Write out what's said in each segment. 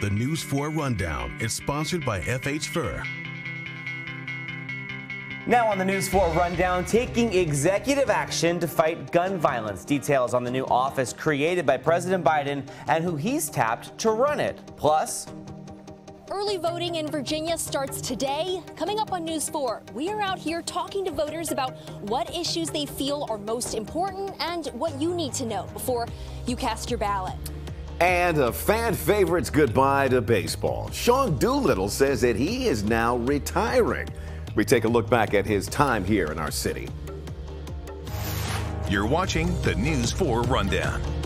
The News 4 Rundown is sponsored by FH Furr. Now on the News 4 Rundown, taking executive action to fight gun violence. Details on the new office created by President Biden and who he's tapped to run it. Plus, Early voting in Virginia starts today. Coming up on News 4, we are out here talking to voters about what issues they feel are most important and what you need to know before you cast your ballot. And a fan favorite's goodbye to baseball. Sean Doolittle says that he is now retiring. We take a look back at his time here in our city. You're watching the News 4 Rundown.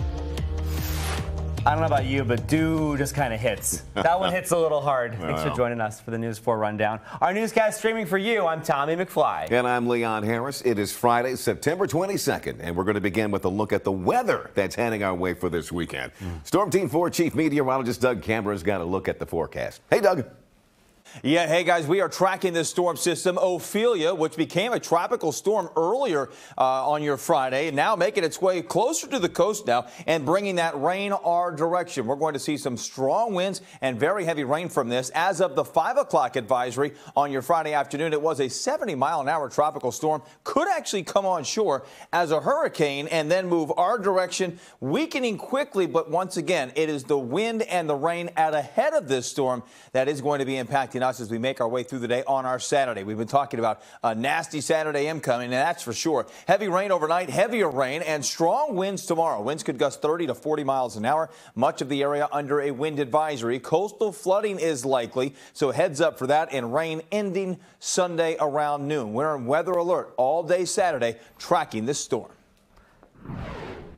I don't know about you, but do just kind of hits. That one hits a little hard. Thanks for joining us for the News 4 Rundown. Our newscast streaming for you. I'm Tommy McFly. And I'm Leon Harris. It is Friday, September 22nd, and we're going to begin with a look at the weather that's heading our way for this weekend. Hmm. Storm Team 4 Chief Meteorologist Doug Kammerer's got a look at the forecast. Hey, Doug. Yeah, hey guys, we are tracking this storm system, Ophelia, which became a tropical storm earlier uh, on your Friday, and now making its way closer to the coast now and bringing that rain our direction. We're going to see some strong winds and very heavy rain from this. As of the 5 o'clock advisory on your Friday afternoon, it was a 70 mile an hour tropical storm. Could actually come on shore as a hurricane and then move our direction, weakening quickly. But once again, it is the wind and the rain out ahead of this storm that is going to be impacting us as we make our way through the day on our Saturday. We've been talking about a nasty Saturday incoming, and that's for sure. Heavy rain overnight, heavier rain, and strong winds tomorrow. Winds could gust 30 to 40 miles an hour. Much of the area under a wind advisory. Coastal flooding is likely, so heads up for that, and rain ending Sunday around noon. We're on weather alert all day Saturday, tracking this storm.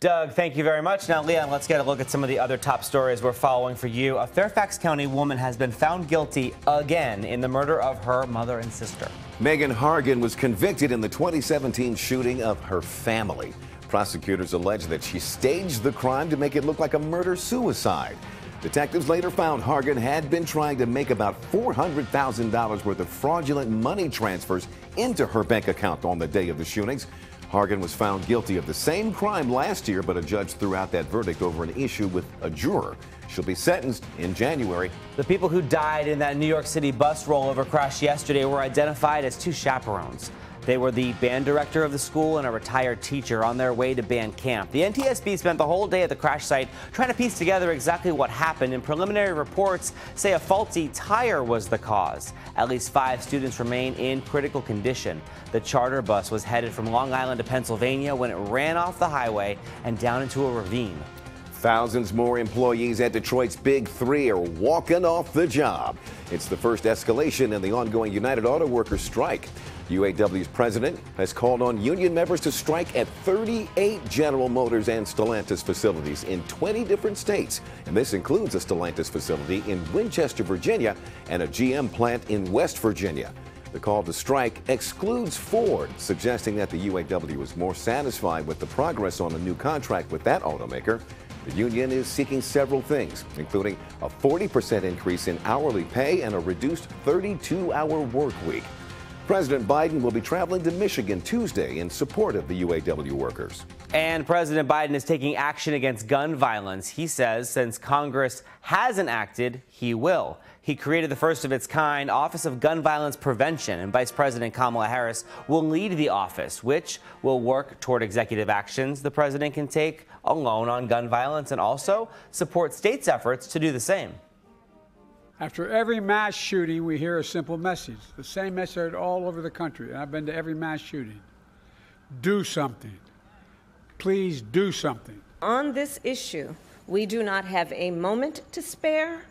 Doug, thank you very much. Now, Leon, let's get a look at some of the other top stories we're following for you. A Fairfax County woman has been found guilty again in the murder of her mother and sister. Megan Hargan was convicted in the 2017 shooting of her family. Prosecutors allege that she staged the crime to make it look like a murder suicide. Detectives later found Hargan had been trying to make about $400,000 worth of fraudulent money transfers into her bank account on the day of the shootings. Hargan was found guilty of the same crime last year, but a judge threw out that verdict over an issue with a juror. She'll be sentenced in January. The people who died in that New York City bus rollover crash yesterday were identified as two chaperones. They were the band director of the school and a retired teacher on their way to band camp. The NTSB spent the whole day at the crash site trying to piece together exactly what happened, and preliminary reports say a faulty tire was the cause. At least five students remain in critical condition. The charter bus was headed from Long Island to Pennsylvania when it ran off the highway and down into a ravine. Thousands more employees at Detroit's Big Three are walking off the job. It's the first escalation in the ongoing United Auto Workers strike. UAW's president has called on union members to strike at 38 General Motors and Stellantis facilities in 20 different states. And this includes a Stellantis facility in Winchester, Virginia, and a GM plant in West Virginia. The call to strike excludes Ford, suggesting that the UAW is more satisfied with the progress on a new contract with that automaker. The union is seeking several things, including a 40% increase in hourly pay and a reduced 32 hour work week. President Biden will be traveling to Michigan Tuesday in support of the UAW workers. And President Biden is taking action against gun violence. He says since Congress hasn't acted, he will. He created the first of its kind Office of Gun Violence Prevention, and Vice President Kamala Harris will lead the office, which will work toward executive actions the president can take alone on gun violence and also support states' efforts to do the same. After every mass shooting, we hear a simple message. The same message all over the country. And I've been to every mass shooting. Do something. Please do something. On this issue, we do not have a moment to spare,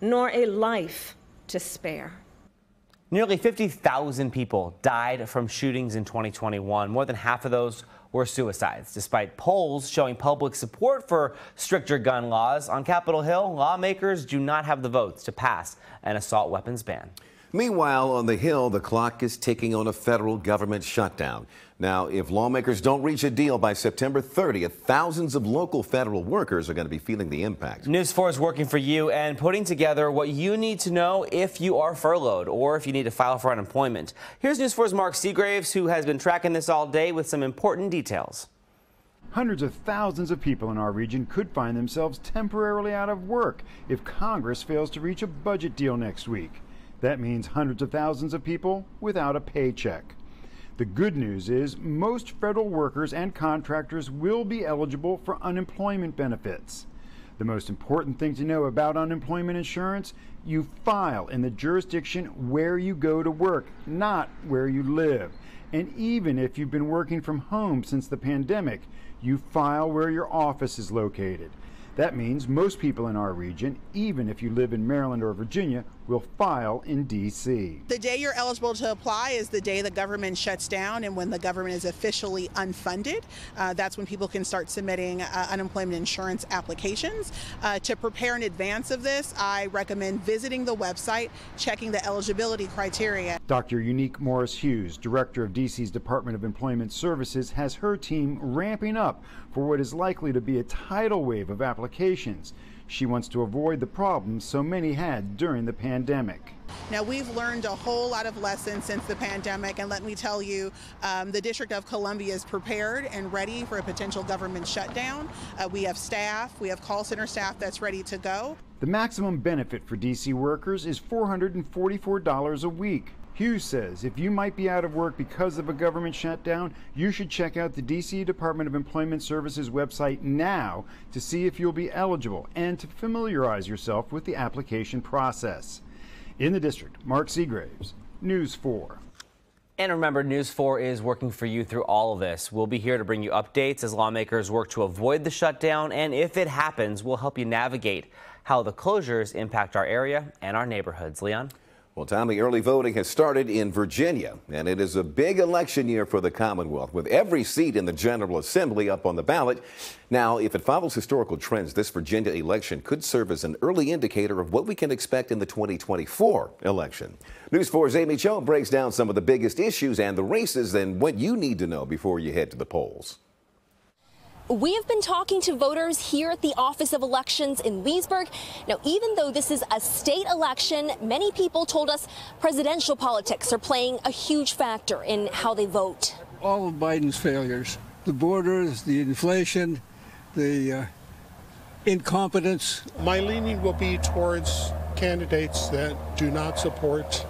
nor a life to spare. Nearly 50,000 people died from shootings in 2021. More than half of those were suicides, despite polls showing public support for stricter gun laws. On Capitol Hill, lawmakers do not have the votes to pass an assault weapons ban. Meanwhile, on the Hill, the clock is ticking on a federal government shutdown. Now, if lawmakers don't reach a deal by September 30th, thousands of local federal workers are going to be feeling the impact. News 4 is working for you and putting together what you need to know if you are furloughed or if you need to file for unemployment. Here's News 4's Mark Segraves, who has been tracking this all day with some important details. Hundreds of thousands of people in our region could find themselves temporarily out of work if Congress fails to reach a budget deal next week. That means hundreds of thousands of people without a paycheck. The good news is most federal workers and contractors will be eligible for unemployment benefits. The most important thing to know about unemployment insurance you file in the jurisdiction where you go to work, not where you live. And even if you've been working from home since the pandemic, you file where your office is located. That means most people in our region, even if you live in Maryland or Virginia, will file in D.C. The day you're eligible to apply is the day the government shuts down and when the government is officially unfunded. Uh, that's when people can start submitting uh, unemployment insurance applications. Uh, to prepare in advance of this, I recommend visiting the website, checking the eligibility criteria. Dr. Unique Morris Hughes, director of D.C.'s Department of Employment Services, has her team ramping up for what is likely to be a tidal wave of applications. She wants to avoid the problems so many had during the pandemic. Now, we've learned a whole lot of lessons since the pandemic, and let me tell you, um, the District of Columbia is prepared and ready for a potential government shutdown. Uh, we have staff, we have call center staff that's ready to go. The maximum benefit for DC workers is $444 a week. Hughes says if you might be out of work because of a government shutdown, you should check out the DC Department of Employment Services website now to see if you'll be eligible and to familiarize yourself with the application process. In the district, Mark Segraves, News 4. And remember, News 4 is working for you through all of this. We'll be here to bring you updates as lawmakers work to avoid the shutdown. And if it happens, we'll help you navigate how the closures impact our area and our neighborhoods. Leon? Well, Tommy, early voting has started in Virginia, and it is a big election year for the Commonwealth, with every seat in the General Assembly up on the ballot. Now, if it follows historical trends, this Virginia election could serve as an early indicator of what we can expect in the 2024 election. News 4's Aimee Cho breaks down some of the biggest issues and the races and what you need to know before you head to the polls. We have been talking to voters here at the Office of Elections in Leesburg. Now, even though this is a state election, many people told us presidential politics are playing a huge factor in how they vote. All of Biden's failures the borders, the inflation, the uh, incompetence. My leaning will be towards candidates that do not support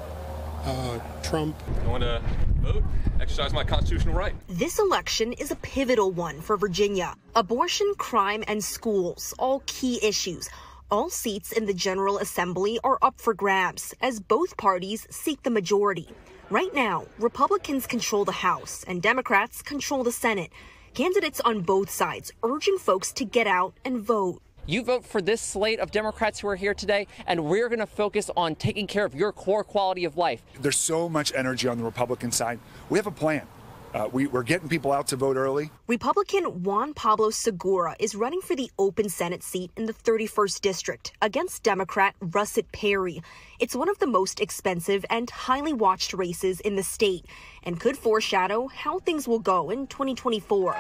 uh, Trump. I want to vote, exercise my constitutional right. This election is a pivotal one for Virginia. Abortion, crime, and schools, all key issues. All seats in the General Assembly are up for grabs as both parties seek the majority. Right now, Republicans control the House and Democrats control the Senate. Candidates on both sides urging folks to get out and vote. You vote for this slate of Democrats who are here today, and we're going to focus on taking care of your core quality of life. There's so much energy on the Republican side. We have a plan. Uh, we, are getting people out to vote early. Republican Juan Pablo Segura is running for the open Senate seat in the 31st District against Democrat Russet Perry. It's one of the most expensive and highly watched races in the state and could foreshadow how things will go in 2024.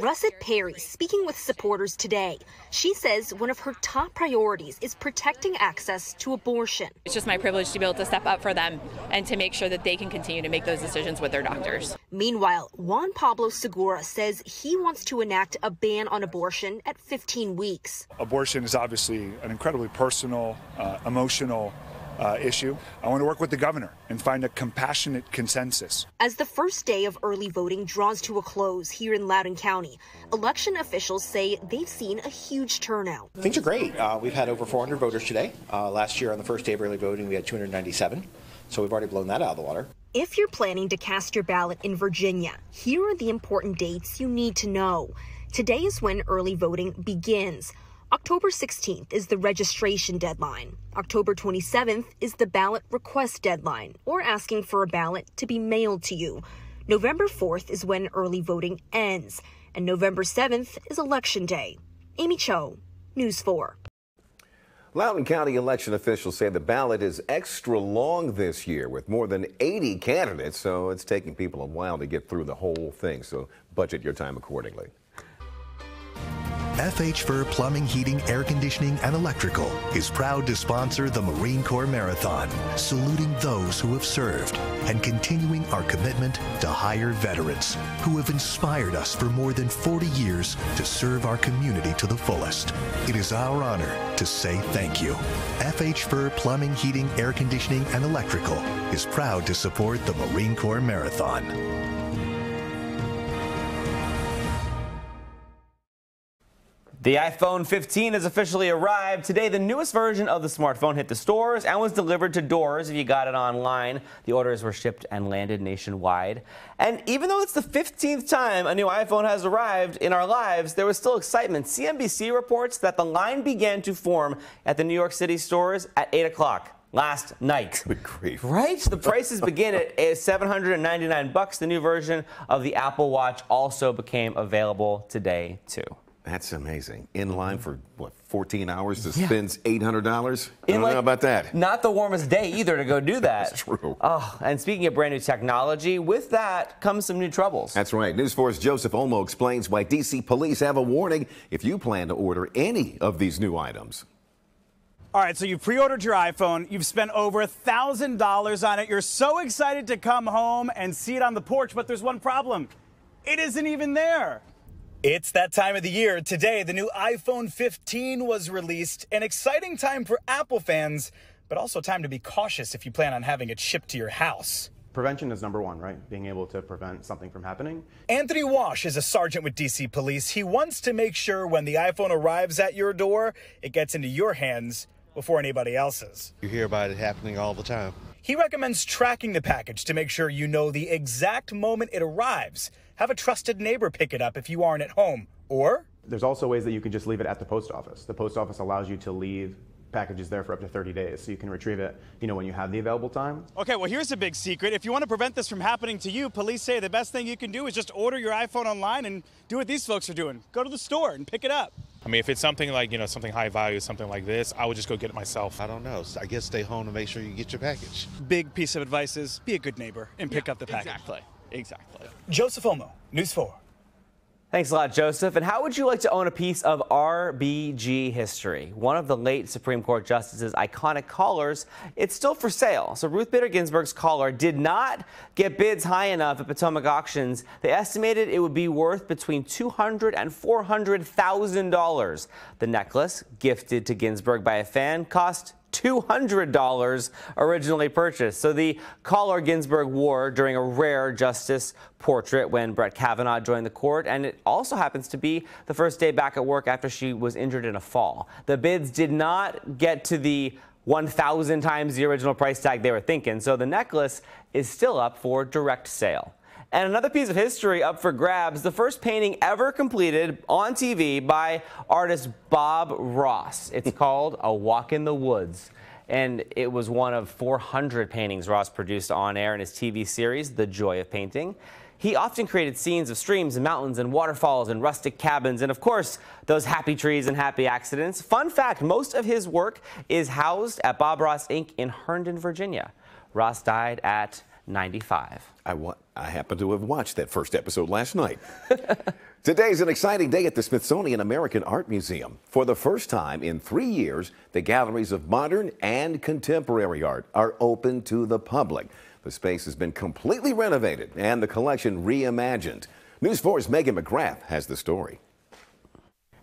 Russet Perry speaking with supporters today. She says one of her top priorities is protecting access to abortion. It's just my privilege to be able to step up for them and to make sure that they can continue to make those decisions with their doctors. Meanwhile, Juan Pablo Segura says he wants to enact a ban on abortion at 15 weeks. Abortion is obviously an incredibly personal, uh, emotional uh, issue. I want to work with the governor and find a compassionate consensus. As the first day of early voting draws to a close here in Loudoun County, election officials say they've seen a huge turnout. Things are great. Uh, we've had over 400 voters today. Uh, last year on the first day of early voting, we had 297. So we've already blown that out of the water. If you're planning to cast your ballot in Virginia, here are the important dates you need to know. Today is when early voting begins. October 16th is the registration deadline. October 27th is the ballot request deadline, or asking for a ballot to be mailed to you. November 4th is when early voting ends, and November 7th is Election Day. Aimee Cho, News 4. Loudoun County election officials say the ballot is extra long this year with more than 80 candidates, so it's taking people a while to get through the whole thing. So budget your time accordingly. FH Furr Plumbing, Heating, Air Conditioning, and Electrical is proud to sponsor the Marine Corps Marathon, saluting those who have served and continuing our commitment to hire veterans who have inspired us for more than 40 years to serve our community to the fullest. It is our honor to say thank you. FH Furr Plumbing, Heating, Air Conditioning, and Electrical is proud to support the Marine Corps Marathon. The iPhone 15 has officially arrived. Today, the newest version of the smartphone hit the stores and was delivered to doors if you got it online. The orders were shipped and landed nationwide. And even though it's the 15th time a new iPhone has arrived in our lives, there was still excitement. CNBC reports that the line began to form at the New York City stores at 8 o'clock last night. Right? The prices begin at eh, 799 bucks. The new version of the Apple Watch also became available today, too. That's amazing. In line for what, 14 hours to Yeah. spend $800? I don't like- know about that. Not the warmest day either to go do that. That's true. Oh, and speaking of brand new technology, with that comes some new troubles. That's right. News 4's Joseph Olmo explains why D.C. police have a warning if you plan to order any of these new items. All right, so you pre-ordered your iPhone. You've spent over a thousand dollars on it. You're so excited to come home and see it on the porch, but there's one problem: it isn't even there. It's that time of the year. Today, the new iPhone 15 was released. An exciting time for Apple fans, but also time to be cautious if you plan on having it shipped to your house. Prevention is number one, right? Being able to prevent something from happening. Anthony Wash is a sergeant with DC Police. He wants to make sure when the iPhone arrives at your door, it gets into your hands before anybody else's. You hear about it happening all the time. He recommends tracking the package to make sure you know the exact moment it arrives. Have a trusted neighbor pick it up if you aren't at home. Or There's also ways that you can just leave it at the post office. The post office allows you to leave packages there for up to 30 days, so you can retrieve it, you know, when you have the available time. Okay, well, here's a big secret. If you want to prevent this from happening to you, police say the best thing you can do is just order your iPhone online and do what these folks are doing. Go to the store and pick it up. I mean, if it's something like, you know, something high value, something like this, I would just go get it myself. I don't know. I guess stay home to make sure you get your package. Big piece of advice is be a good neighbor and pick up the package. Exactly. Exactly. Joseph Olmo, News 4. Thanks a lot, Joseph. And how would you like to own a piece of RBG history? One of the late Supreme Court justices' iconic collars, it's still for sale. So Ruth Bader Ginsburg's collar did not get bids high enough at Potomac auctions. They estimated it would be worth between $200 and $400,000. The necklace, gifted to Ginsburg by a fan, cost $200 originally purchased. So the collar Ginsburg wore during a rare justice portrait when Brett Kavanaugh joined the court, and it also happens to be the first day back at work after she was injured in a fall. The bids did not get to the 1,000 times the original price tag they were thinking, so the necklace is still up for direct sale. And another piece of history up for grabs the first painting ever completed on TV by artist Bob Ross. It's called A Walk in the Woods. And it was one of 400 paintings Ross produced on air in his TV series, The Joy of Painting. He often created scenes of streams and mountains and waterfalls and rustic cabins and, of course, those happy trees and happy accidents. Fun fact most of his work is housed at Bob Ross Inc. in Herndon, Virginia. Ross died at 95. I, wa- I happen to have watched that first episode last night. Today's an exciting day at the Smithsonian American Art Museum. For the first time in three years, the galleries of modern and contemporary art are open to the public. The space has been completely renovated and the collection reimagined. News 4's Megan McGrath has the story.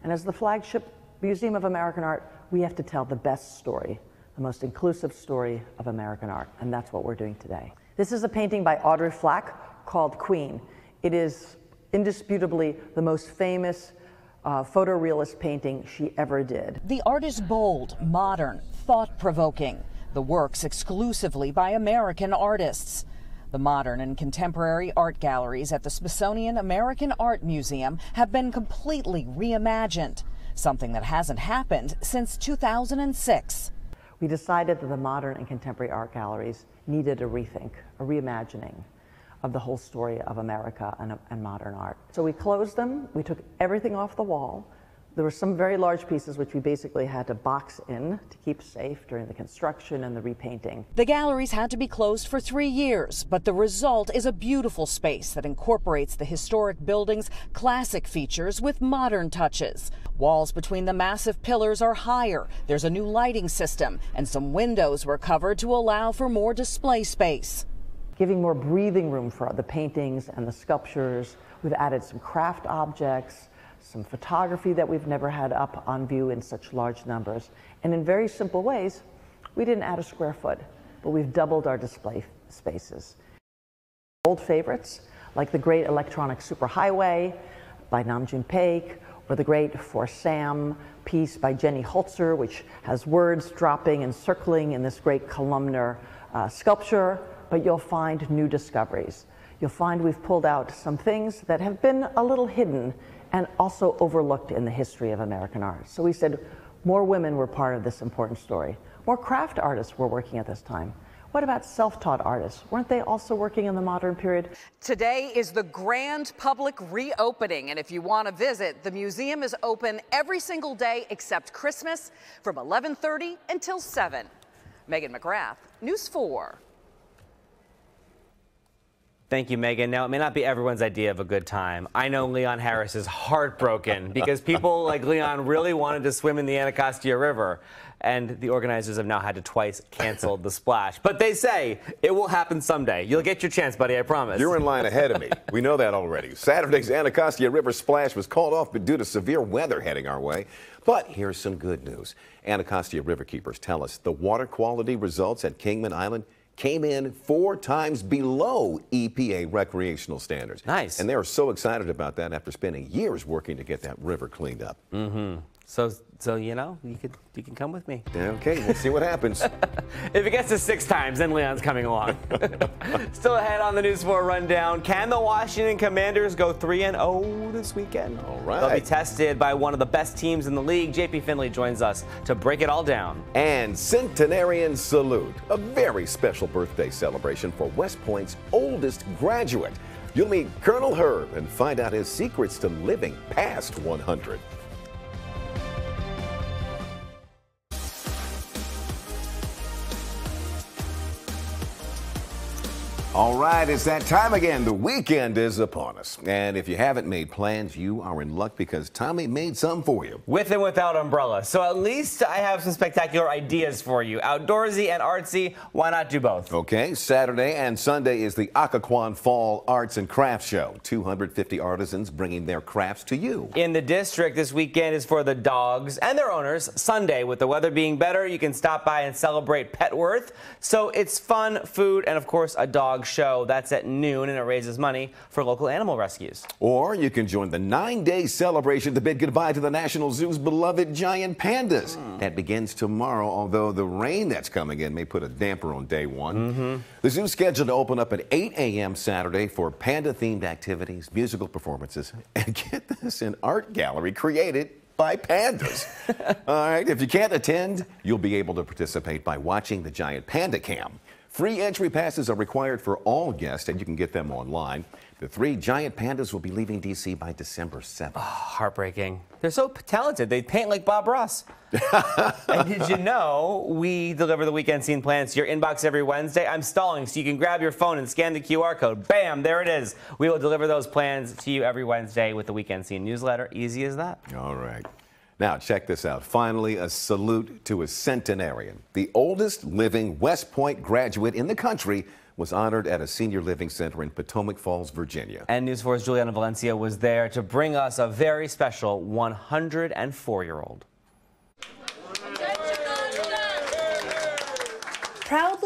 And as the flagship Museum of American Art, we have to tell the best story, the most inclusive story of American art, and that's what we're doing today. This is a painting by Audrey Flack called Queen. It is indisputably the most famous uh, photorealist painting she ever did. The art is bold, modern, thought provoking. The works exclusively by American artists. The modern and contemporary art galleries at the Smithsonian American Art Museum have been completely reimagined, something that hasn't happened since 2006. We decided that the modern and contemporary art galleries needed a rethink, a reimagining of the whole story of America and, and modern art. So we closed them, we took everything off the wall, There were some very large pieces which we basically had to box in to keep safe during the construction and the repainting. The galleries had to be closed for three years, but the result is a beautiful space that incorporates the historic building's classic features with modern touches. Walls between the massive pillars are higher, there's a new lighting system, and some windows were covered to allow for more display space. Giving more breathing room for the paintings and the sculptures, we've added some craft objects some photography that we've never had up on view in such large numbers. And in very simple ways, we didn't add a square foot, but we've doubled our display spaces. Old favorites, like the great electronic superhighway by Nam June Paik, or the great For SAAM piece by Jenny Holzer, which has words dropping and circling in this great columnar uh, sculpture, but you'll find new discoveries. You'll find we've pulled out some things that have been a little hidden and also overlooked in the history of American art. So we said more women were part of this important story. More craft artists were working at this time. What about self taught artists? Weren't they also working in the modern period? Today is the grand public reopening, and if you want to visit, the museum is open every single day except Christmas from 11:30 until 7. Megan McGrath, News 4. Thank you, Megan. Now, it may not be everyone's idea of a good time. I know Leon Harris is heartbroken because people like Leon really wanted to swim in the Anacostia River, and the organizers have now had to twice cancel the splash. But they say it will happen someday. You'll get your chance, buddy, I promise. You're in line ahead of me. We know that already. Saturday's Anacostia River splash was called off but due to severe weather heading our way. But here's some good news. Anacostia River keepers tell us the water quality results at Kingman Island came in four times below EPA recreational standards. Nice. And they are so excited about that after spending years working to get that river cleaned up. Mm-hmm. So, so you know, you could you can come with me. Okay, we'll see what happens. if it gets to six times, then Leon's coming along. Still ahead on the News 4 rundown. Can the Washington Commanders go 3 and 0 this weekend? All right. They'll be tested by one of the best teams in the league. JP Finlay joins us to break it all down. And centenarian salute, a very special birthday celebration for West Point's oldest graduate. You'll meet Colonel Herb and find out his secrets to living past 100. All right, it's that time again. The weekend is upon us. And if you haven't made plans, you are in luck because Tommy made some for you. With and without umbrella. So at least I have some spectacular ideas for you. Outdoorsy and artsy, why not do both? Okay, Saturday and Sunday is the Occoquan Fall Arts and Crafts Show. 250 artisans bringing their crafts to you. In the district, this weekend is for the dogs and their owners. Sunday, with the weather being better, you can stop by and celebrate Petworth. So it's fun, food, and of course, a dog show. That's at noon, and it raises money for local animal rescues. Or you can join the nine-day celebration to bid goodbye to the National Zoo's beloved giant pandas. Mm. That begins tomorrow, although the rain that's coming in may put a damper on day one. Mm -hmm. The zoo's scheduled to open up at 8 a.m. Saturday for panda-themed activities, musical performances, and get this, an art gallery created by pandas. All right, if you can't attend, you'll be able to participate by watching the giant panda cam. Free entry passes are required for all guests, and you can get them online. The three giant pandas will be leaving D.C. by December 7th. Oh, ah, heartbreaking. They're so talented. They paint like Bob Ross. and did you know we deliver the weekend scene plans to your inbox every Wednesday? I'm stalling so you can grab your phone and scan the QR code. Bam, there it is. We will deliver those plans to you every Wednesday with the weekend scene newsletter. Easy as that. All right. Now, check this out. Finally, a salute to a centenarian. The oldest living West Point graduate in the country was honored at a senior living center in Potomac Falls, Virginia. And News 4's Juliana Valencia was there to bring us a very special 104 year old.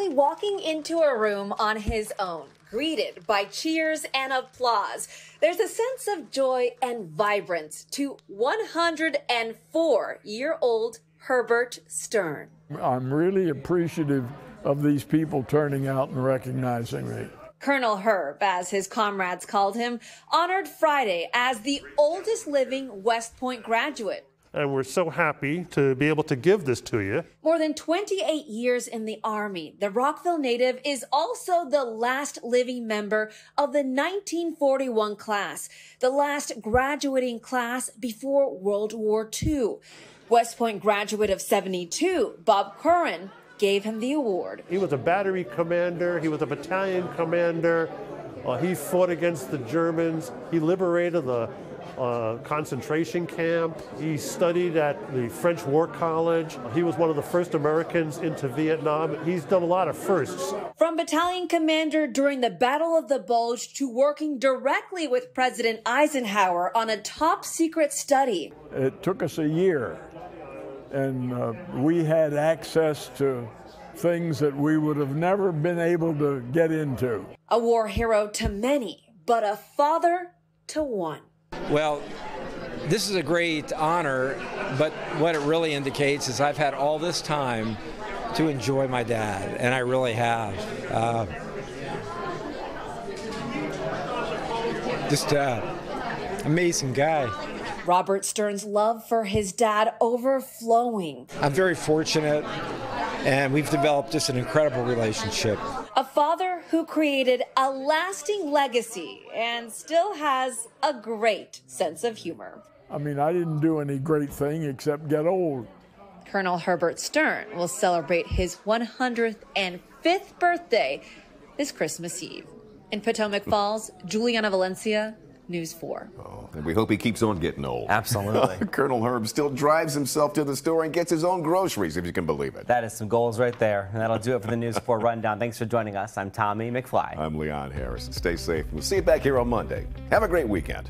Walking into a room on his own greeted by cheers and applause. There's a sense of joy and vibrance to 104 year old Herbert Stern. I'm really appreciative of these people turning out and recognizing me. Colonel Herb, as his comrades called him, honored Friday as the oldest living West Point graduate. And we're so happy to be able to give this to you. More than 28 years in the Army, the Rockville native is also the last living member of the 1941 class, the last graduating class before World War II. West Point graduate of 72, Bob Curran, gave him the award. He was a battery commander, he was a battalion commander. Uh, he fought against the Germans, he liberated the uh, concentration camp. He studied at the French War College. He was one of the first Americans into Vietnam. He's done a lot of firsts. From battalion commander during the Battle of the Bulge to working directly with President Eisenhower on a top secret study. It took us a year, and uh, we had access to things that we would have never been able to get into. A war hero to many, but a father to one. Well, this is a great honor, but what it really indicates is I've had all this time to enjoy my dad, and I really have. Uh, just uh, amazing guy. Robert Stern's love for his dad overflowing. I'm very fortunate, and we've developed just an incredible relationship. A father who created a lasting legacy and still has a great sense of humor. I mean, I didn't do any great thing except get old. Colonel Herbert Stern will celebrate his 105th birthday this Christmas Eve. In Potomac Falls, Juliana Valencia, News 4. Oh, and we hope he keeps on getting old. Absolutely. Colonel Herb still drives himself to the store and gets his own groceries, if you can believe it. That is some goals right there. And that'll do it for the News 4 Rundown. Thanks for joining us. I'm Tommy McFly. I'm Leon Harrison. Stay safe. We'll see you back here on Monday. Have a great weekend.